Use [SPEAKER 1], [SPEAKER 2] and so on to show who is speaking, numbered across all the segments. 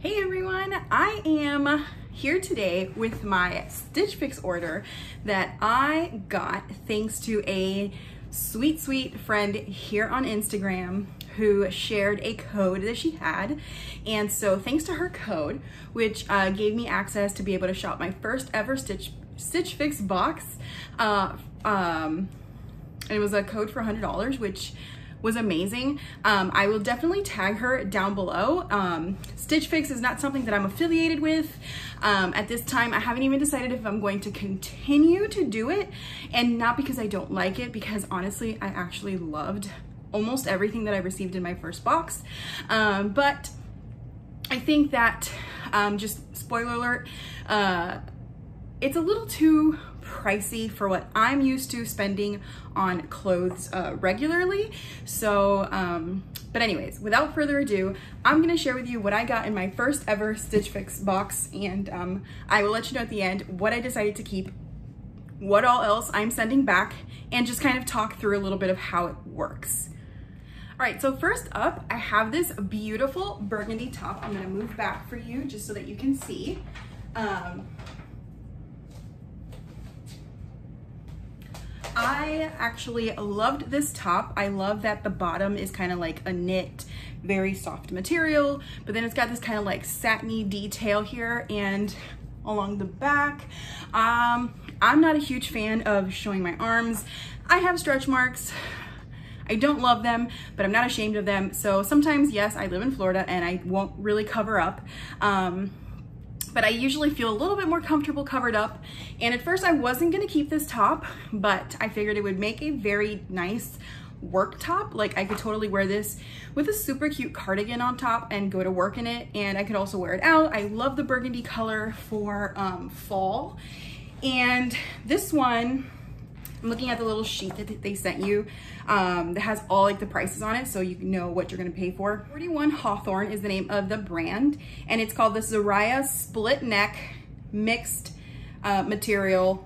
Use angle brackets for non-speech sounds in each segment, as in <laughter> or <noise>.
[SPEAKER 1] Hey everyone, I am here today with my Stitch Fix order that I got thanks to a sweet, sweet friend here on Instagram who shared a code that she had. And so thanks to her code, which uh, gave me access to be able to shop my first ever Stitch, Stitch Fix box. Uh, um, it was a code for $100, which was amazing. Um, I will definitely tag her down below. Um, Stitch Fix is not something that I'm affiliated with. Um, at this time, I haven't even decided if I'm going to continue to do it and not because I don't like it, because honestly, I actually loved almost everything that I received in my first box. Um, but I think that, um, just spoiler alert, uh, it's a little too pricey for what I'm used to spending on clothes uh, regularly. So, um, but anyways, without further ado, I'm gonna share with you what I got in my first ever Stitch Fix box and um, I will let you know at the end what I decided to keep, what all else I'm sending back, and just kind of talk through a little bit of how it works. All right, so first up, I have this beautiful burgundy top. I'm gonna move back for you just so that you can see. Um, I actually loved this top. I love that the bottom is kind of like a knit, very soft material, but then it's got this kind of like satiny detail here and along the back. Um, I'm not a huge fan of showing my arms. I have stretch marks. I don't love them, but I'm not ashamed of them. So sometimes, yes, I live in Florida and I won't really cover up. Um, but I usually feel a little bit more comfortable covered up. And at first I wasn't gonna keep this top, but I figured it would make a very nice work top. Like I could totally wear this with a super cute cardigan on top and go to work in it. And I could also wear it out. I love the burgundy color for um, fall. And this one, I'm looking at the little sheet that they sent you um, that has all like the prices on it so you know what you're gonna pay for. 41 Hawthorn is the name of the brand and it's called the Zariah Split Neck Mixed uh, Material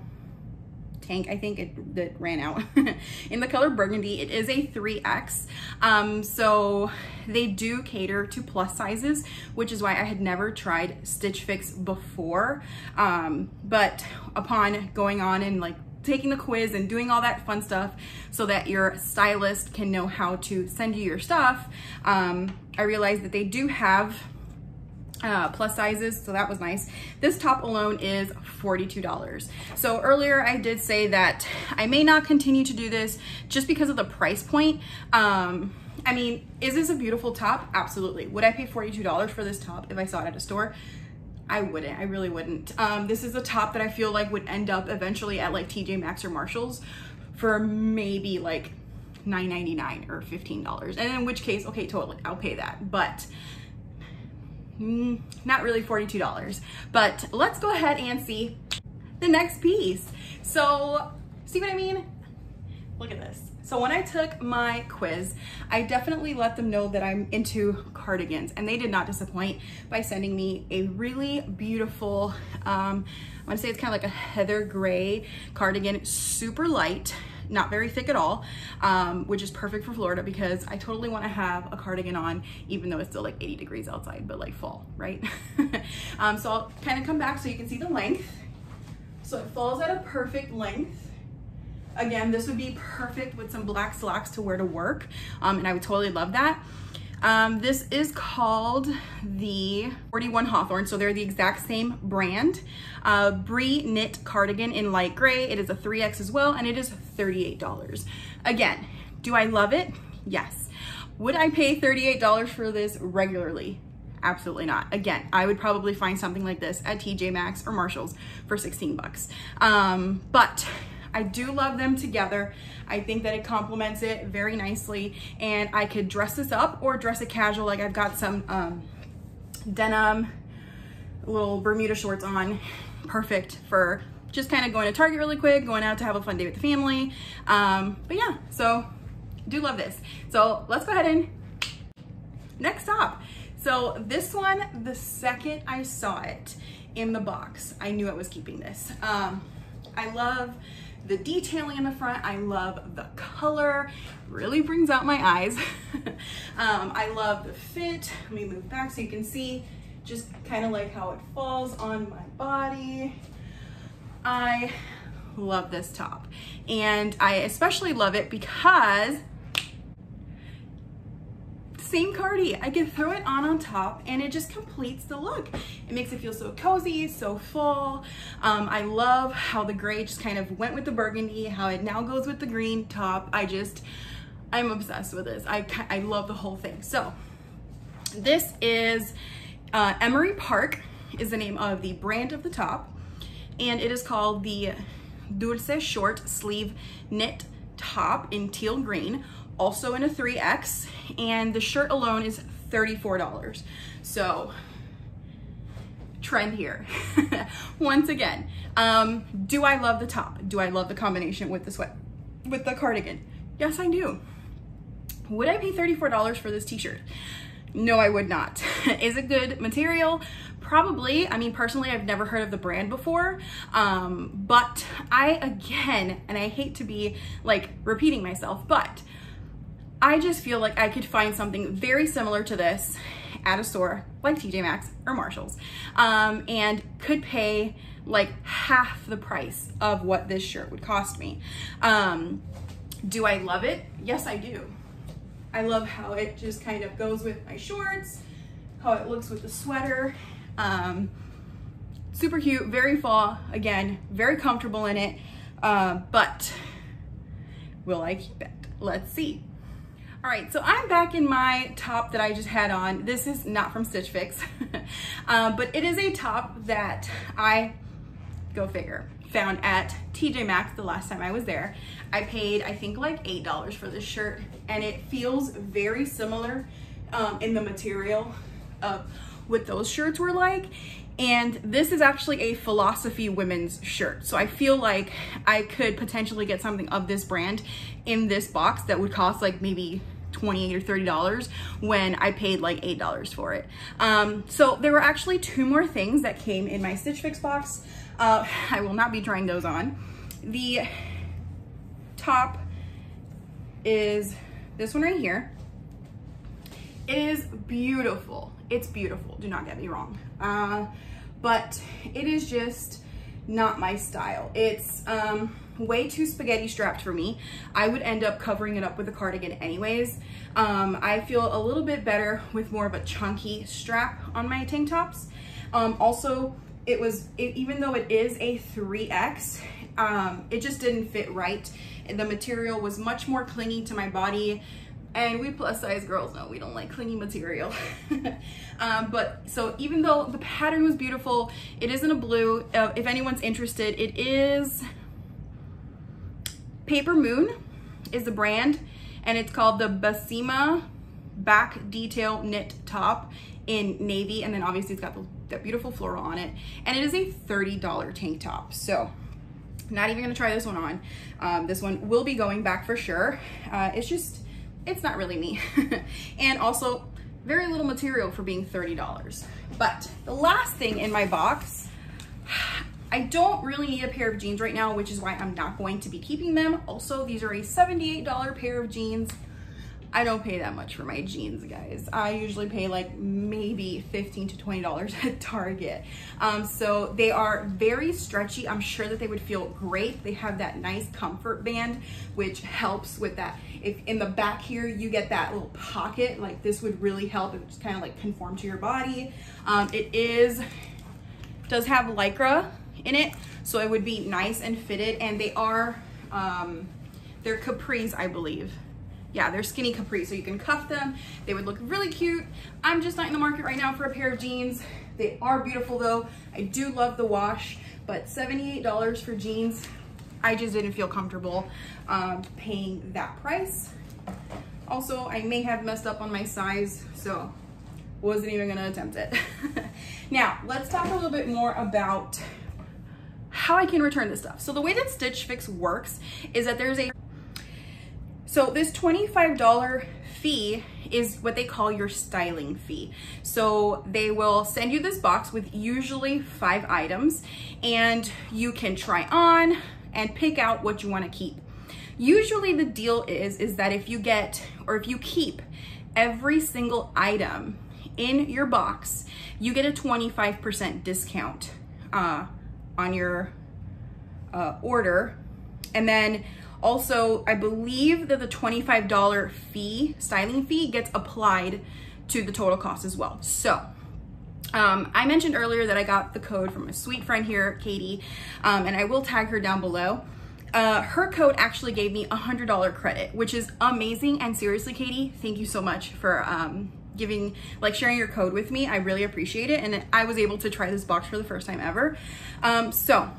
[SPEAKER 1] tank I think it that ran out <laughs> in the color burgundy it is a 3x um, so they do cater to plus sizes which is why I had never tried Stitch Fix before um, but upon going on and like taking the quiz and doing all that fun stuff so that your stylist can know how to send you your stuff, um, I realized that they do have uh, plus sizes, so that was nice. This top alone is $42. So earlier I did say that I may not continue to do this just because of the price point. Um, I mean, is this a beautiful top? Absolutely. Would I pay $42 for this top if I saw it at a store? I wouldn't, I really wouldn't. Um, this is a top that I feel like would end up eventually at like TJ Maxx or Marshalls for maybe like $9.99 or $15. And in which case, okay, totally, I'll pay that. But mm, not really $42. But let's go ahead and see the next piece. So see what I mean? Look at this. So when I took my quiz, I definitely let them know that I'm into cardigans and they did not disappoint by sending me a really beautiful, um, I wanna say it's kind of like a heather gray cardigan, super light, not very thick at all, um, which is perfect for Florida because I totally wanna have a cardigan on even though it's still like 80 degrees outside, but like fall, right? <laughs> um, so I'll kind of come back so you can see the length. So it falls at a perfect length. Again, this would be perfect with some black slacks to wear to work, um, and I would totally love that. Um, this is called the 41 Hawthorn, so they're the exact same brand. Uh, Brie Knit Cardigan in light gray. It is a 3X as well, and it is $38. Again, do I love it? Yes. Would I pay $38 for this regularly? Absolutely not. Again, I would probably find something like this at TJ Maxx or Marshalls for 16 bucks. Um, but I do love them together. I think that it complements it very nicely and I could dress this up or dress it casual. Like I've got some um, denim, little Bermuda shorts on. Perfect for just kind of going to Target really quick, going out to have a fun day with the family. Um, but yeah, so do love this. So let's go ahead and next up. So this one, the second I saw it in the box, I knew I was keeping this. Um, I love the detailing in the front. I love the color, really brings out my eyes. <laughs> um, I love the fit. Let me move back so you can see. Just kind of like how it falls on my body. I love this top. And I especially love it because same cardi. I can throw it on on top and it just completes the look. It makes it feel so cozy, so full. Um, I love how the gray just kind of went with the burgundy, how it now goes with the green top. I just, I'm obsessed with this. I, I love the whole thing. So this is uh, Emory Park is the name of the brand of the top and it is called the Dulce Short Sleeve Knit Top in teal green also in a 3X, and the shirt alone is $34. So trend here. <laughs> Once again, um, do I love the top? Do I love the combination with the sweat, with the cardigan? Yes, I do. Would I pay $34 for this t-shirt? No, I would not. <laughs> Is it good material? Probably. I mean, personally, I've never heard of the brand before. Um, but I, again, and I hate to be like repeating myself, but I just feel like I could find something very similar to this at a store like TJ Maxx or Marshall's um, and could pay like half the price of what this shirt would cost me. Um, do I love it? Yes, I do. I love how it just kind of goes with my shorts, how it looks with the sweater. Um, super cute, very fall, again, very comfortable in it, uh, but will I keep it? Let's see. All right, so I'm back in my top that I just had on. This is not from Stitch Fix, um, <laughs> but it is a top that I, go figure, found at TJ Maxx the last time I was there. I paid, I think like $8 for this shirt and it feels very similar um, in the material of what those shirts were like. And this is actually a philosophy women's shirt. So I feel like I could potentially get something of this brand in this box that would cost like maybe 28 or $30 when I paid like $8 for it. Um, so there were actually two more things that came in my Stitch Fix box. Uh, <laughs> I will not be trying those on. The top is this one right here. It is beautiful. It's beautiful, do not get me wrong. Uh, but it is just not my style. It's, um, way too spaghetti strapped for me. I would end up covering it up with a cardigan anyways. Um, I feel a little bit better with more of a chunky strap on my tank tops. Um, also, it was, it, even though it is a 3X, um, it just didn't fit right. The material was much more clingy to my body and we plus size girls know we don't like clingy material. <laughs> um, but so even though the pattern was beautiful, it isn't a blue. Uh, if anyone's interested, it is Paper Moon is the brand and it's called the Basima back detail knit top in navy and then obviously it's got the, that beautiful floral on it. And it is a $30 tank top so not even gonna try this one on. Um, this one will be going back for sure. Uh, it's just it's not really me. <laughs> And also very little material for being $30 but the last thing in my box I don't really need a pair of jeans right now, which is why I'm not going to be keeping them. Also, these are a $78 pair of jeans. I don't pay that much for my jeans, guys. I usually pay like maybe 15 to $20 <laughs> at Target. Um, so they are very stretchy. I'm sure that they would feel great. They have that nice comfort band, which helps with that. If in the back here, you get that little pocket, like this would really help. It just kind of like conform to your body. Um, it is, does have Lycra in it. So it would be nice and fitted and they are, um, they're capris, I believe. Yeah, they're skinny capris, so you can cuff them. They would look really cute. I'm just not in the market right now for a pair of jeans. They are beautiful though. I do love the wash, but $78 for jeans, I just didn't feel comfortable um, paying that price. Also, I may have messed up on my size, so wasn't even gonna attempt it. <laughs> now, let's talk a little bit more about how I can return this stuff. So the way that Stitch Fix works is that there's a, so this $25 fee is what they call your styling fee. So they will send you this box with usually five items and you can try on and pick out what you wanna keep. Usually the deal is, is that if you get, or if you keep every single item in your box, you get a 25% discount uh, on your uh, order. And then also, I believe that the $25 fee, styling fee, gets applied to the total cost as well. So um, I mentioned earlier that I got the code from a sweet friend here, Katie, um, and I will tag her down below. Uh, her code actually gave me a $100 credit, which is amazing. And seriously, Katie, thank you so much for um, giving, like sharing your code with me. I really appreciate it. And I was able to try this box for the first time ever. Um, so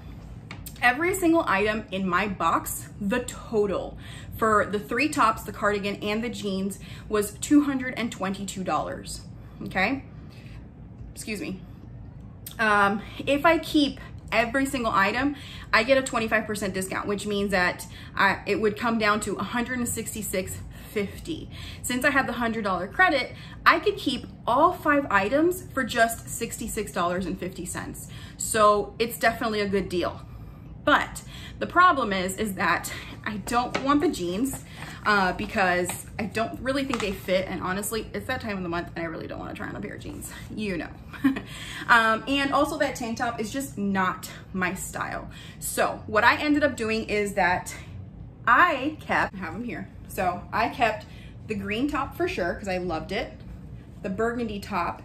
[SPEAKER 1] every single item in my box, the total for the three tops, the cardigan, and the jeans was $222, okay? Excuse me. Um, if I keep every single item, I get a 25% discount, which means that I, it would come down to 166.50. Since I have the $100 credit, I could keep all five items for just $66.50. So it's definitely a good deal. But the problem is, is that I don't want the jeans uh, because I don't really think they fit. And honestly, it's that time of the month and I really don't want to try on a pair of jeans, you know. <laughs> um, and also that tank top is just not my style. So what I ended up doing is that I kept, I have them here. So I kept the green top for sure because I loved it, the burgundy top,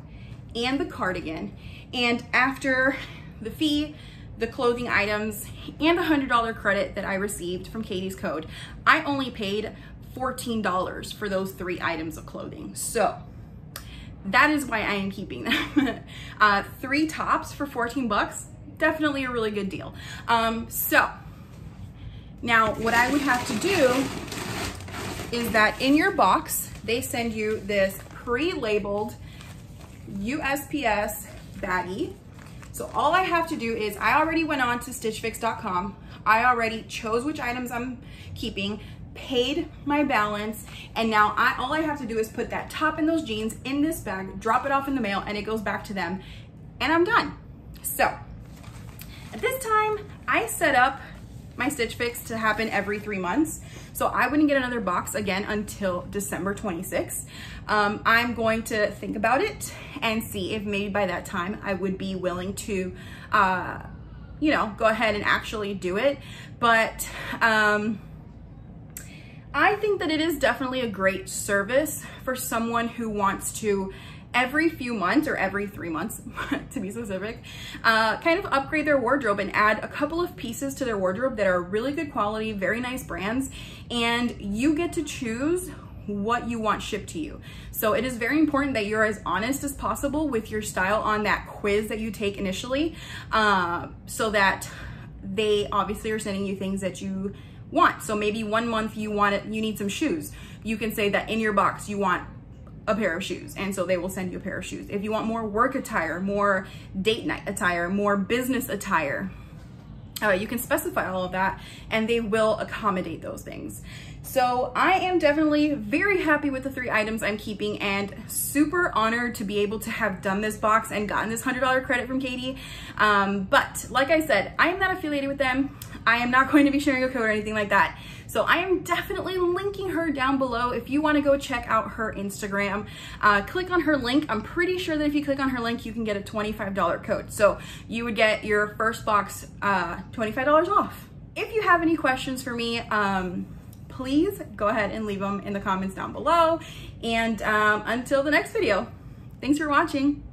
[SPEAKER 1] and the cardigan. And after the fee, the clothing items, and the $100 credit that I received from Katie's code, I only paid $14 for those three items of clothing. So that is why I am keeping them. <laughs> uh, three tops for 14 bucks, definitely a really good deal. Um, so now what I would have to do is that in your box, they send you this pre-labeled USPS baggie so all I have to do is I already went on to stitchfix.com. I already chose which items I'm keeping, paid my balance, and now I all I have to do is put that top and those jeans in this bag, drop it off in the mail, and it goes back to them, and I'm done. So at this time, I set up my Stitch Fix to happen every three months. So I wouldn't get another box again until December 26th. Um, I'm going to think about it and see if maybe by that time I would be willing to, uh, you know, go ahead and actually do it. But um, I think that it is definitely a great service for someone who wants to every few months or every three months <laughs> to be specific, uh, kind of upgrade their wardrobe and add a couple of pieces to their wardrobe that are really good quality, very nice brands, and you get to choose what you want shipped to you. So it is very important that you're as honest as possible with your style on that quiz that you take initially uh, so that they obviously are sending you things that you want. So maybe one month you want it, you need some shoes. You can say that in your box you want a pair of shoes and so they will send you a pair of shoes. If you want more work attire, more date night attire, more business attire, uh, you can specify all of that and they will accommodate those things. So I am definitely very happy with the three items I'm keeping and super honored to be able to have done this box and gotten this $100 credit from Katie. Um, but like I said, I am not affiliated with them. I am not going to be sharing a code or anything like that. So I am definitely linking her down below if you wanna go check out her Instagram. Uh, click on her link. I'm pretty sure that if you click on her link, you can get a $25 code. So you would get your first box uh, $25 off. If you have any questions for me, um, please go ahead and leave them in the comments down below. And um, until the next video, thanks for watching.